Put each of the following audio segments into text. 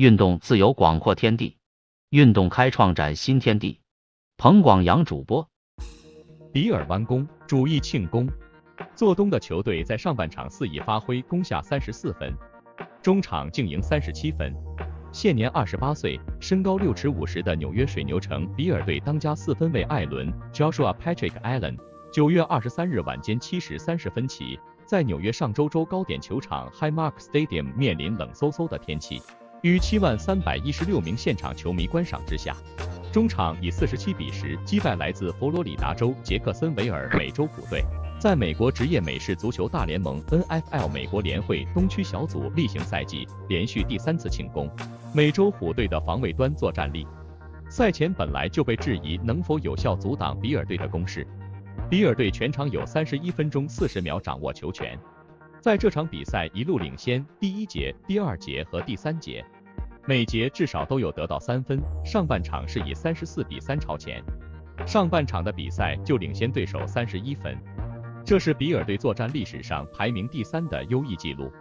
运动自由广阔天地，运动开创崭新天地。彭广阳主播。比尔弯弓，主义庆功。做东的球队在上半场肆意发挥，攻下三十四分，中场净赢三十七分。现年二十八岁，身高六尺五十的纽约水牛城比尔队当家四分卫艾伦 Joshua Patrick Allen，九月二十三日晚间七时三十分起，在纽约上周州高点球场 Highmark Stadium 面临冷飕飕的天气，于七万三百一十六名现场球迷观赏之下，中场以四十七比十击败来自佛罗里达州杰克森维尔美洲虎队。在美国职业美式足球大联盟 NFL 美国联会东区小组例行赛季连续第三次庆功，美洲虎队的防卫端作战力，赛前本来就被质疑能否有效阻挡比尔队的攻势。比尔队全场有三十一分钟四十秒掌握球权，在这场比赛一路领先，第一节、第二节和第三节，每节至少都有得到三分。上半场是以三十四比三超前，上半场的比赛就领先对手三十一分。这是比尔队作战历史上排名第三的优异记录。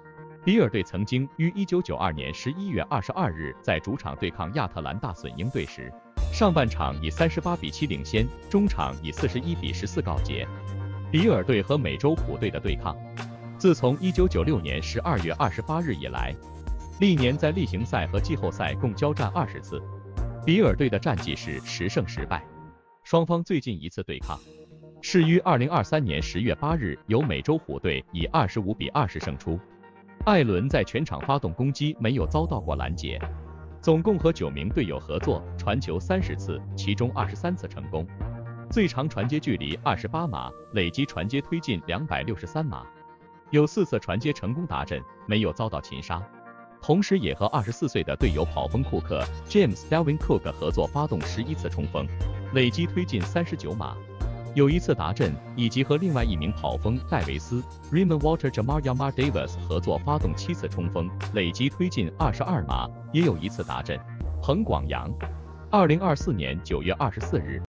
比尔队曾经于1992年11月22日在主场对抗亚特兰大隼鹰队时，上半场以38比7领先，中场以41比14告捷。比尔队和美洲虎队的对抗，自从1996年12月28日以来，历年在例行赛和季后赛共交战二十次，比尔队的战绩是十胜十败。双方最近一次对抗。是于二零二三年十月八日，由美洲虎队以二十五比二十胜出。艾伦在全场发动攻击，没有遭到过拦截，总共和九名队友合作传球三十次，其中二十三次成功，最长传接距离二十八码，累计传接推进两百六十三码，有四次传接成功达阵，没有遭到擒杀。同时，也和二十四岁的队友跑锋库克 James Delvin Cook 合作发动十一次冲锋，累计推进三十九码。有一次达阵，以及和另外一名跑锋戴维斯 （Raymond Walter Jamar Yamar Davis） 合作发动七次冲锋，累计推进二十二码，也有一次达阵。彭广阳，二零二四年九月二十四日。